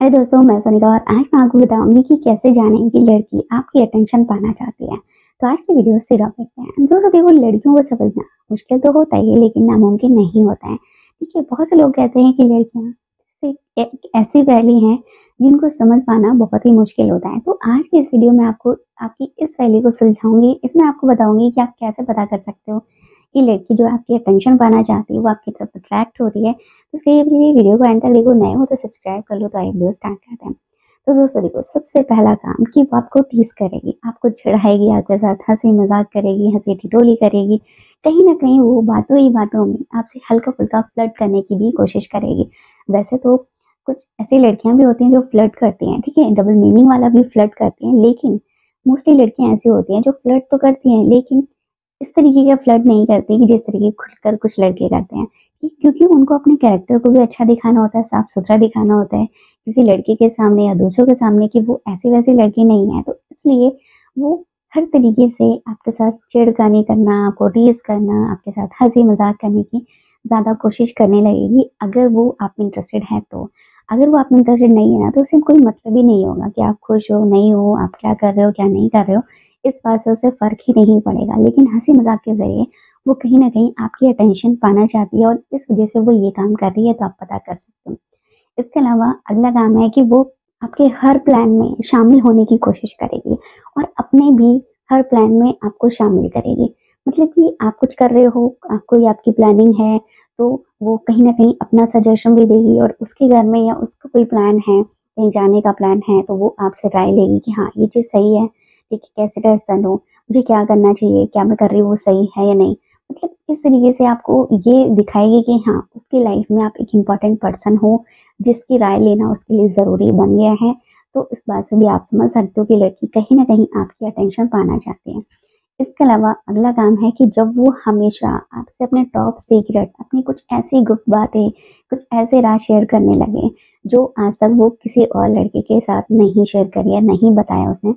Hello दोस्तों, मैं सोनिका और आज मैं आपको बताऊँगी कि कैसे जानें कि लड़की आपकी अटेंशन पाना चाहती है। तो आज की वीडियो से देखते हैं। दोस्तों, देखो, लड़कियों को समझना मुश्किल तो होता ही है, लेकिन नामुमकिन नहीं होता है। ठीक है बहुत से लोग कहते हैं कि लड़कियाँ ऐसी पहली हैं जिनको समझ पाना बहुत ही मुश्किल होता है। तो आज की इस वीडियो में आपको, आपकी इस पहली को सुलझाऊँगी। इसमें आपको बताऊँगी कि आप कैसे पता कर सकते हो कि लड़की जो आपकी अटेंशन पाना चाहती है, वो आपकी तरफ़ अट्रैक्ट हो रही है। तो इसके लिए वीडियो को एंड तक देखो। नए हो तो सब्सक्राइब कर लो तो आई वीडियो स्टार्ट करते हैं। तो दोस्तों देखो, सबसे पहला काम कि वो आपको टीस करेगी, आपको चिढ़ाएगी, आपके साथ हँसी मज़ाक करेगी, हँसी टिटोली करेगी। कहीं ना कहीं वो बातों ही बातों में आपसे हल्का फुल्का फ्लर्ट करने की भी कोशिश करेगी। वैसे तो कुछ ऐसी लड़कियाँ भी होती हैं जो फ्लर्ट करती हैं, ठीक है? डबल मीनिंग वाला भी फ्लर्ट करती हैं, लेकिन मोस्टली लड़कियाँ ऐसी होती हैं जो फ्लर्ट तो करती हैं, लेकिन इस तरीके का फ्लर्ट नहीं करती कि जिस तरीके खुलकर कुछ लड़के करते हैं। क्योंकि उनको अपने कैरेक्टर को भी अच्छा दिखाना होता है साफ़ सुथरा दिखाना होता है। किसी लड़के के सामने या दूसरों के सामने कि वो ऐसी वैसी लड़की नहीं है तो इसलिए वो हर तरीके से आपके साथ चिड़कानी करना, आपको टीज करना, आपके साथ हँसी मज़ाक करने की ज़्यादा कोशिश करने लगेगी। अगर वो आप में इंटरेस्टेड है तो। अगर वो आप में इंटरेस्टेड नहीं है ना तो उससे कोई मतलब ही नहीं होगा कि आप खुश हो, नहीं हो, आप क्या कर रहे हो, क्या नहीं कर रहे हो। इस बात से उसे फ़र्क ही नहीं पड़ेगा। लेकिन हँसी मज़ाक के ज़रिए वो कहीं ना कहीं आपकी अटेंशन पाना चाहती है और इस वजह से वो ये काम कर रही है तो आप पता कर सकते हो। इसके अलावा अगला काम है कि वो आपके हर प्लान में शामिल होने की कोशिश करेगी और अपने भी हर प्लान में आपको शामिल करेगी। मतलब कि आप कुछ कर रहे हो कोई आपकी प्लानिंग है तो वो कहीं ना कहीं अपना सजेशन भी देगी और उसके घर में या उसका कोई प्लान है, कहीं जाने का प्लान है तो वो आपसे राय लेगी कि हाँ ये चीज़ सही है कि कैसे ड्रेस पहनूँ मुझे क्या करना चाहिए, क्या मैं कर रही हूँ, वो सही है या नहीं। इस तरीके से आपको ये दिखाएगी कि हाँ उसकी लाइफ में आप एक इंपॉर्टेंट पर्सन हो, जिसकी राय लेना उसके लिए ज़रूरी बन गया है। तो इस बात से भी आप समझ सकते हो कि लड़की कहीं ना कहीं आपकी अटेंशन पाना चाहती है। इसके अलावा अगला काम है कि जब वो हमेशा आपसे अपने टॉप सीक्रेट अपनी कुछ ऐसी गुप्त बातें, कुछ ऐसे राज शेयर करने लगे, जो आज तक वो किसी और लड़के के साथ नहीं शेयर करी या नहीं बताया उसने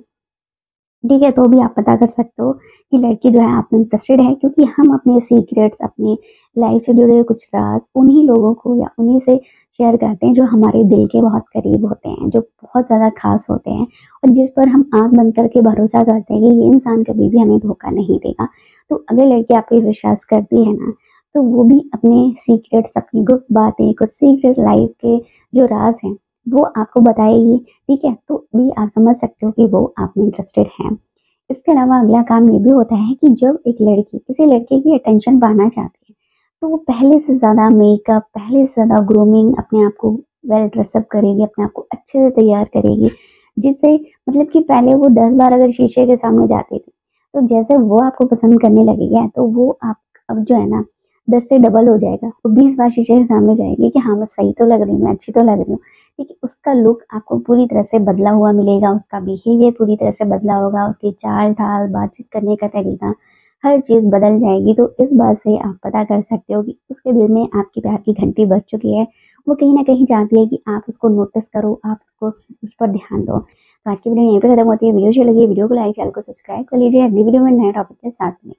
ठीक है तो भी आप पता कर सकते हो कि लड़की जो है आप में इंटरेस्टेड है, क्योंकि हम अपने सीक्रेट्स अपने लाइफ से जुड़े हुए कुछ राज उन्हीं लोगों को या उन्हीं से शेयर करते हैं जो हमारे दिल के बहुत करीब होते हैं, जो बहुत ज़्यादा खास होते हैं और जिस पर हम आँख बंद करके भरोसा करते हैं कि ये इंसान कभी भी हमें धोखा नहीं देगा। तो अगर लड़की आप विश्वास करती है ना तो वो भी अपने सीक्रेट्स अपनी गुप्त बातें, कुछ सीक्रेट लाइफ के जो राज हैं वो आपको बताएगी, ठीक है? तो भी आप समझ सकते हो कि वो आप में इंटरेस्टेड है। इसके अलावा अगला काम ये भी होता है कि जब एक लड़की, किसी लड़के की अटेंशन पाना चाहती है तो वो पहले से ज़्यादा मेकअप पहले से ज़्यादा ग्रूमिंग अपने आप को वेल ड्रेसअप करेगी, अपने आप को अच्छे से तैयार करेगी, जिससे मतलब कि पहले वो दस बार अगर शीशे के सामने जाती थी तो जैसे वो आपको पसंद करने लगेगा तो वो आप अब जो है ना, दस से डबल हो जाएगा, वो बीस बार शीशे के सामने जाएगी कि हाँ मैं सही तो लग रही हूँ, मैं अच्छी तो लग रही हूँ। ठीक है उसका लुक आपको पूरी तरह से बदला हुआ मिलेगा, उसका बिहेवियर पूरी तरह से बदला होगा, उसकी चाल ढाल बातचीत करने का तरीका, हर चीज़ बदल जाएगी। तो इस बात से आप पता कर सकते हो कि उसके दिल में आपकी प्यार की घंटी बज चुकी है। वो कहीं ना कहीं चाहती है कि आप उसको नोटिस करो, आप उसको, उस पर ध्यान दो। तो आज की वीडियो यहीं पे खत्म होती है। वीडियो अच्छी लगी, वीडियो को लाइक चैनल को सब्सक्राइब कर लीजिए। अगली वीडियो में नए टॉपिक के साथ में